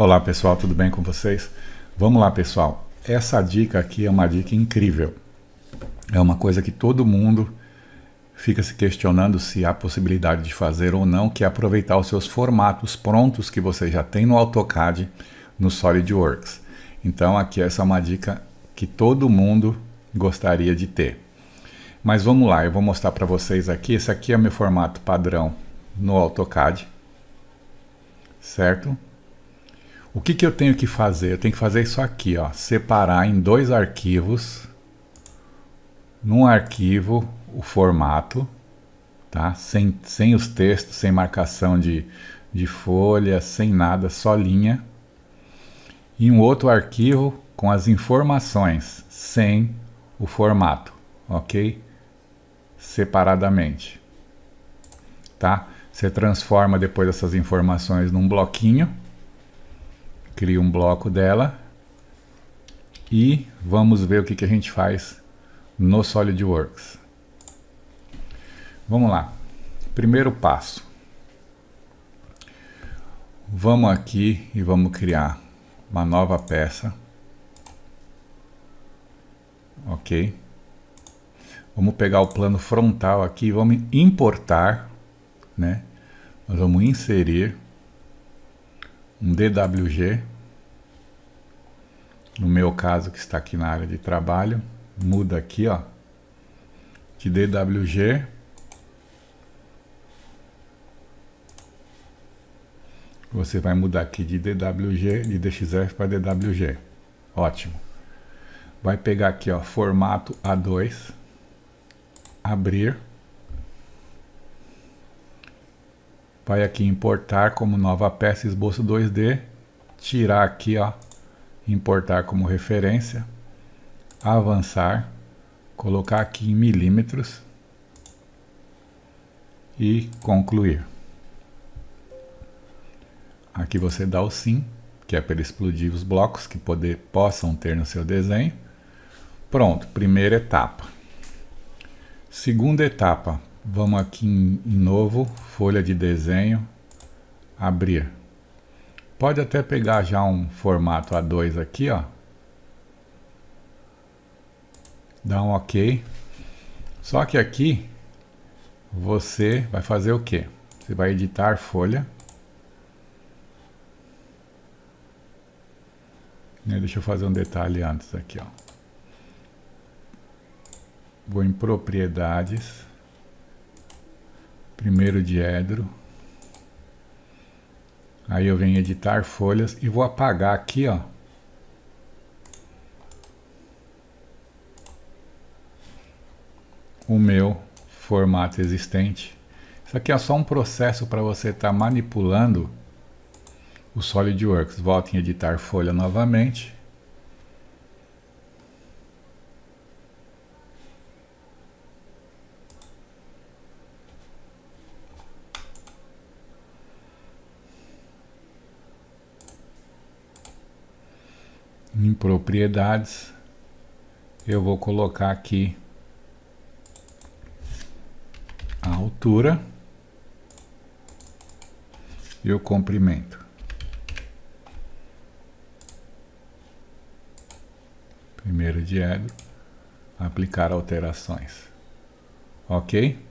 Olá pessoal, tudo bem com vocês? Vamos lá pessoal, essa dica aqui é uma dica incrível. É uma coisa que todo mundo fica se questionando se há possibilidade de fazer ou não, que é aproveitar os seus formatos prontos que você já tem no AutoCAD no SolidWorks. Então aqui essa é uma dica que todo mundo gostaria de ter. Mas vamos lá, eu vou mostrar para vocês aqui. Esse aqui é meu formato padrão no AutoCAD, certo? O que, que eu tenho que fazer? Eu tenho que fazer isso aqui, ó, separar em dois arquivos. Num arquivo, o formato, tá? Sem, sem os textos, sem marcação de, de folha, sem nada, só linha. E um outro arquivo com as informações, sem o formato, ok? Separadamente, tá? Você transforma depois essas informações num bloquinho cria um bloco dela e vamos ver o que, que a gente faz no SolidWorks. Vamos lá. Primeiro passo. Vamos aqui e vamos criar uma nova peça. Ok. Vamos pegar o plano frontal aqui e vamos importar, né? Nós vamos inserir um DWG no meu caso que está aqui na área de trabalho, muda aqui, ó, de DWG você vai mudar aqui de DWG, de DXF para DWG. Ótimo. Vai pegar aqui, ó, formato A2, abrir. Vai aqui importar como nova peça esboço 2D, tirar aqui, ó, importar como referência, avançar, colocar aqui em milímetros e concluir. Aqui você dá o sim, que é para explodir os blocos que poder, possam ter no seu desenho. Pronto, primeira etapa. Segunda etapa, vamos aqui em, em novo, folha de desenho, abrir. Pode até pegar já um formato A2 aqui, ó. Dá um OK. Só que aqui você vai fazer o quê? Você vai editar folha. Né, deixa eu fazer um detalhe antes aqui, ó. Vou em propriedades. Primeiro diedro Aí eu venho editar folhas e vou apagar aqui, ó. O meu formato existente. Isso aqui é só um processo para você estar tá manipulando o SolidWorks. Volte em editar folha novamente. Em propriedades, eu vou colocar aqui a altura e o comprimento. Primeiro diedro, aplicar alterações. Ok?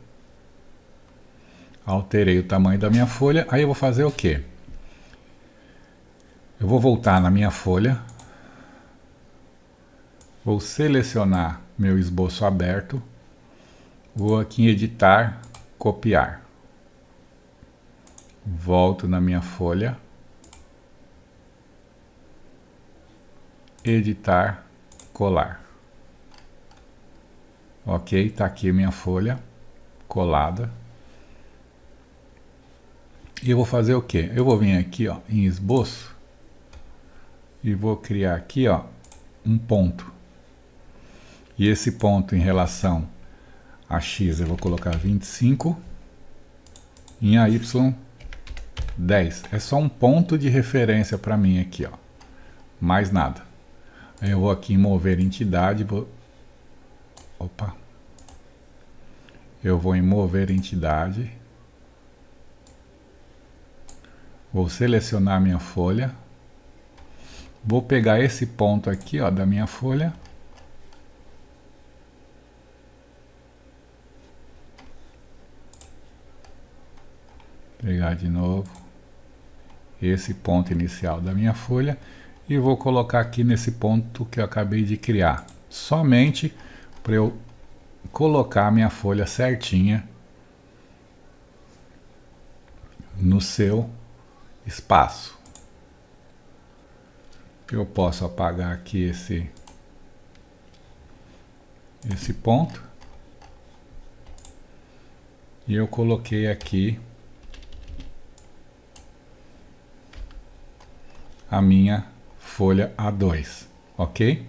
Alterei o tamanho da minha folha, aí eu vou fazer o quê? Eu vou voltar na minha folha, Vou selecionar meu esboço aberto, vou aqui em editar, copiar. Volto na minha folha, editar, colar. Ok, está aqui minha folha colada. E eu vou fazer o que? Eu vou vir aqui ó, em esboço e vou criar aqui ó, um ponto. E esse ponto em relação a x eu vou colocar 25. Em AY 10. É só um ponto de referência para mim aqui, ó. Mais nada. Eu vou aqui em mover entidade, vou... Opa. Eu vou em mover entidade. Vou selecionar minha folha, Vou pegar esse ponto aqui, ó, da minha folha. Pegar de novo esse ponto inicial da minha folha e vou colocar aqui nesse ponto que eu acabei de criar. Somente para eu colocar minha folha certinha no seu espaço. Eu posso apagar aqui esse esse ponto. E eu coloquei aqui a minha folha A2, ok?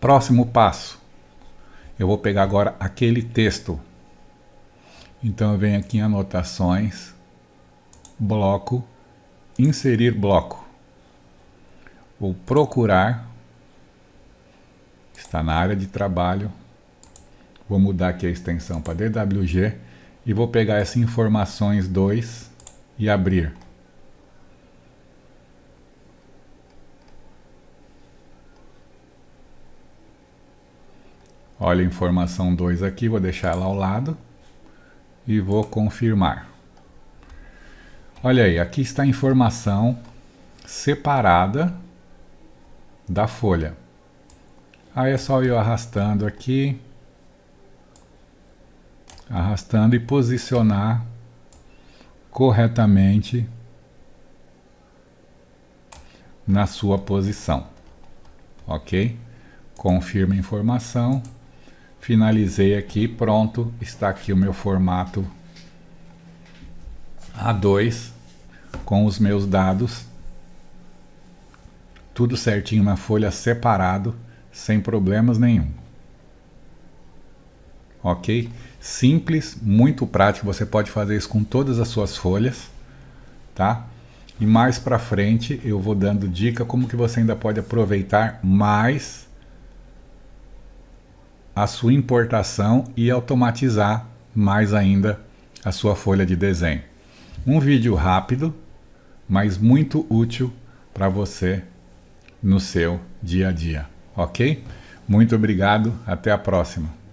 Próximo passo. Eu vou pegar agora aquele texto. Então eu venho aqui em anotações, bloco, inserir bloco. Vou procurar, está na área de trabalho, vou mudar aqui a extensão para DWG e vou pegar essa informações 2 e abrir. Olha a informação 2 aqui, vou deixar ela ao lado e vou confirmar. Olha aí, aqui está a informação separada da folha. Aí é só eu arrastando aqui, arrastando e posicionar corretamente na sua posição. Ok? Confirma a informação. Finalizei aqui, pronto, está aqui o meu formato A2 com os meus dados. Tudo certinho na folha separado, sem problemas nenhum. Ok? Simples, muito prático, você pode fazer isso com todas as suas folhas, tá? E mais para frente eu vou dando dica como que você ainda pode aproveitar mais a sua importação e automatizar mais ainda a sua folha de desenho. Um vídeo rápido, mas muito útil para você no seu dia a dia, ok? Muito obrigado, até a próxima.